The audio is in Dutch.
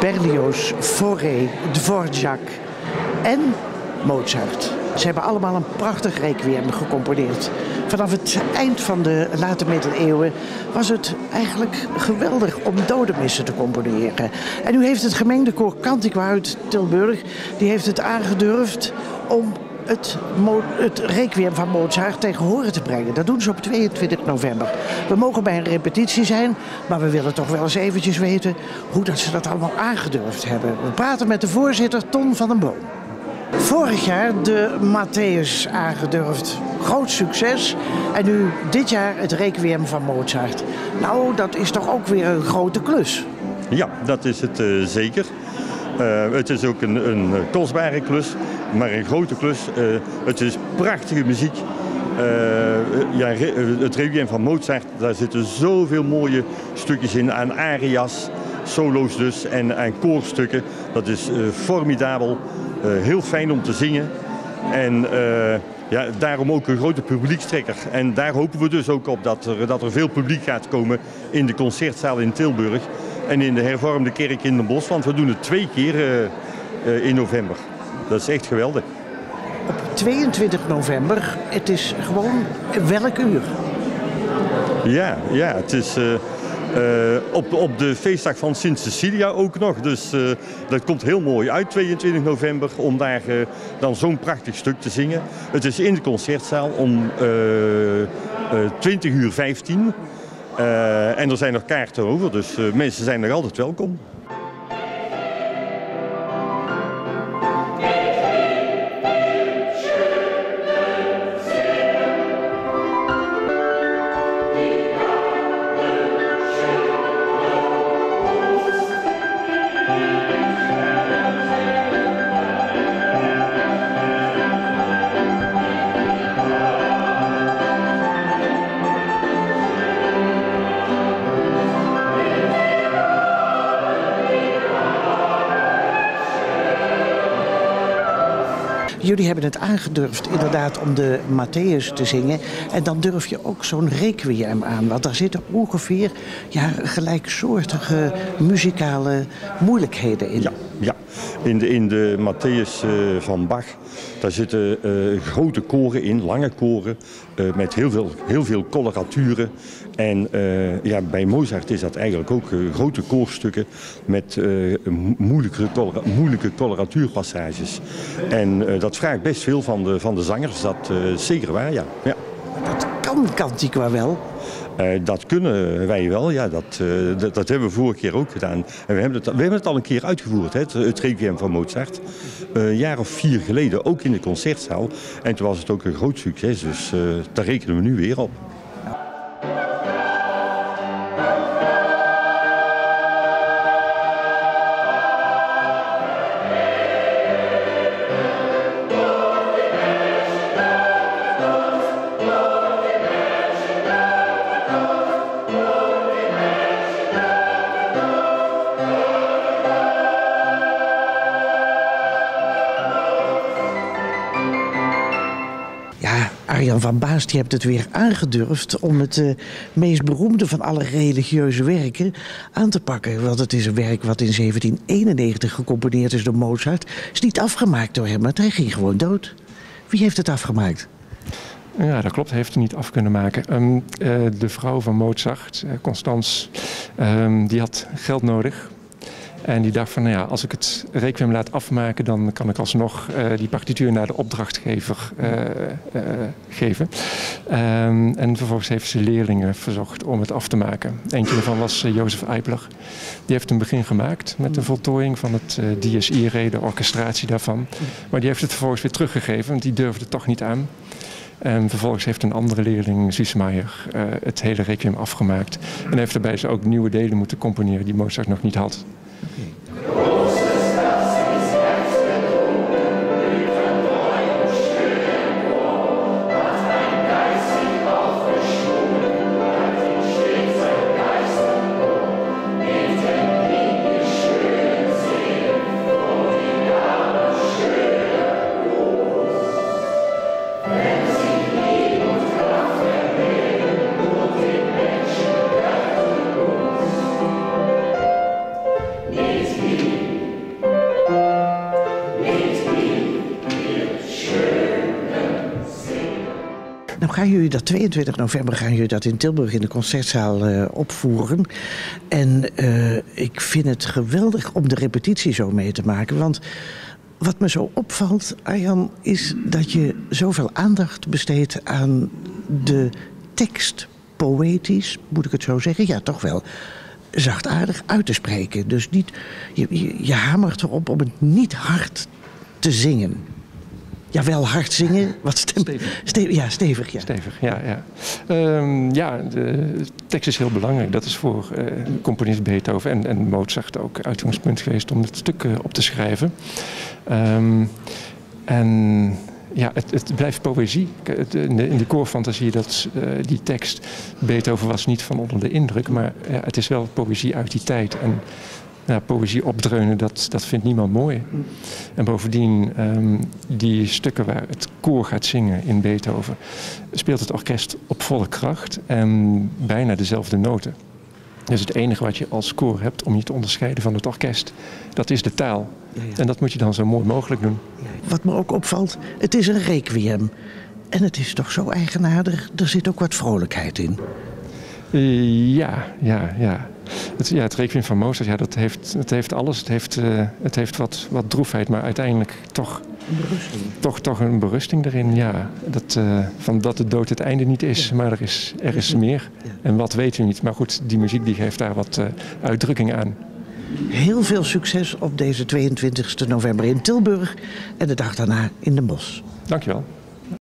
Berlioz, Fauré, Dvorak en Mozart. Ze hebben allemaal een prachtig requiem gecomponeerd. Vanaf het eind van de late middeleeuwen was het eigenlijk geweldig om dodemissen te componeren. En nu heeft het gemengde koor Cantiqua uit Tilburg, die heeft het aangedurfd om het, het requiem van Mozart tegen horen te brengen. Dat doen ze op 22 november. We mogen bij een repetitie zijn, maar we willen toch wel eens eventjes weten hoe dat ze dat allemaal aangedurfd hebben. We praten met de voorzitter Ton van den Boom. Vorig jaar de Matthäus aangedurfd. Groot succes. En nu dit jaar het Requiem van Mozart. Nou, dat is toch ook weer een grote klus. Ja, dat is het uh, zeker. Uh, het is ook een, een kostbare klus, maar een grote klus. Uh, het is prachtige muziek. ja, het Requiem van Mozart, daar zitten zoveel mooie stukjes in aan arias, solo's dus en aan koorstukken. Dat is formidabel. Eh, heel fijn om te zingen. En eh, ja, daarom ook een grote publiekstrekker. En daar hopen we dus ook op dat er, dat er veel publiek gaat komen in de concertzaal in Tilburg. En in de hervormde kerk in Den Bosch. Want we doen het twee keer in november. Dat is echt geweldig. Op 22 november, het is gewoon welk uur? Ja, ja het is... Uh, op, op de feestdag van Sint Cecilia ook nog. Dus uh, dat komt heel mooi uit, 22 november, om daar uh, dan zo'n prachtig stuk te zingen. Het is in de concertzaal om 20 uur 15. en er zijn nog kaarten over, dus mensen zijn nog altijd welkom. Jullie hebben het aangedurfd inderdaad om de Matthäus te zingen. En dan durf je ook zo'n requiem aan. Want daar zitten ongeveer ja, gelijksoortige muzikale moeilijkheden in. Ja, ja. In de, in de Matthäus uh, van Bach, daar zitten uh, grote koren in, lange koren, uh, met heel veel, heel veel coloraturen. En ja, bij Mozart is dat eigenlijk ook grote koorstukken met moeilijke, moeilijke coloratuurpassages. En dat vraagt best veel van de, van de zangers, dat zeker waar, ja. ja. Dat kan Cantiqua wel. Uh, dat kunnen wij wel, ja, dat, uh, dat, dat, hebben we vorige keer ook gedaan. En we hebben het, we hebben het al een keer uitgevoerd, hè, het, het Requiem van Mozart. Uh, een jaar of vier geleden, ook in de concertzaal. En toen was het ook een groot succes, dus daar rekenen we nu weer op. Arjan van Baast, je hebt het weer aangedurfd om het uh, meest beroemde van alle religieuze werken aan te pakken. Want het is een werk wat in 1791 gecomponeerd is door Mozart. is niet afgemaakt door hem, maar hij ging gewoon dood. Wie heeft het afgemaakt? Ja, dat klopt. Hij heeft het niet af kunnen maken. Um, uh, de vrouw van Mozart, uh, Constance, um, die had geld nodig en die dacht van, nou ja, als ik het requiem laat afmaken, dan kan ik alsnog uh, die partituur naar de opdrachtgever uh, uh, geven. Um, en vervolgens heeft ze leerlingen verzocht om het af te maken. Eentje daarvan was Jozef Eipler. Die heeft een begin gemaakt met de voltooiing van het Dies Irae, de orchestratie daarvan. Maar die heeft het vervolgens weer teruggegeven, want die durfde toch niet aan. En vervolgens heeft een andere leerling, uh, het hele requiem afgemaakt. En heeft daarbij ze ook nieuwe delen moeten componeren die Mozart nog niet had. Okay. Gaan jullie dat 22 november gaan jullie dat in Tilburg in de concertzaal uh, opvoeren. En uh, ik vind het geweldig om de repetitie zo mee te maken. Want wat me zo opvalt, Arjan, is dat je zoveel aandacht besteedt aan de tekst. Poëtisch, moet ik het zo zeggen? Ja, toch wel zachtaardig uit te spreken. Dus niet, je, je, je hamert erop om het niet hard te zingen. Ja, wel hard zingen. Wat stem... Stevig. ja, stevig. Ja. Stevig, ja. Ja, um, ja de tekst is heel belangrijk. Dat is voor uh, componist Beethoven en, en Mozart ook uitgangspunt geweest om het stuk uh, op te schrijven. Um, en ja, het, het, blijft poëzie. In de, in de koorfantasie, dat, uh, die tekst, Beethoven was niet van onder de indruk, maar ja, het is wel poëzie uit die tijd. En ja, poëzie opdreunen, dat, dat vindt niemand mooi. En bovendien, um, die stukken waar het koor gaat zingen in Beethoven, speelt het orkest op volle kracht en bijna dezelfde noten. Dus het enige wat je als koor hebt om je te onderscheiden van het orkest, dat is de taal. Ja, ja. En dat moet je dan zo mooi mogelijk doen. Wat me ook opvalt, het is een requiem. En het is toch zo eigenaardig, er zit ook wat vrolijkheid in. Uh, ja, ja, ja. Het, ja, het requiem van Mozart, ja, dat heeft, het heeft alles. Het heeft, uh, het heeft wat, wat droefheid, maar uiteindelijk toch een berusting. Toch, toch een berusting erin, ja. Dat, uh, van dat de dood het einde niet is, ja. maar er is, er is meer. Ja. En wat weten we niet. Maar goed, die muziek die geeft daar wat uh, uitdrukking aan. Heel veel succes op deze 22 november in Tilburg en de dag daarna in Den Bosch. Dankjewel.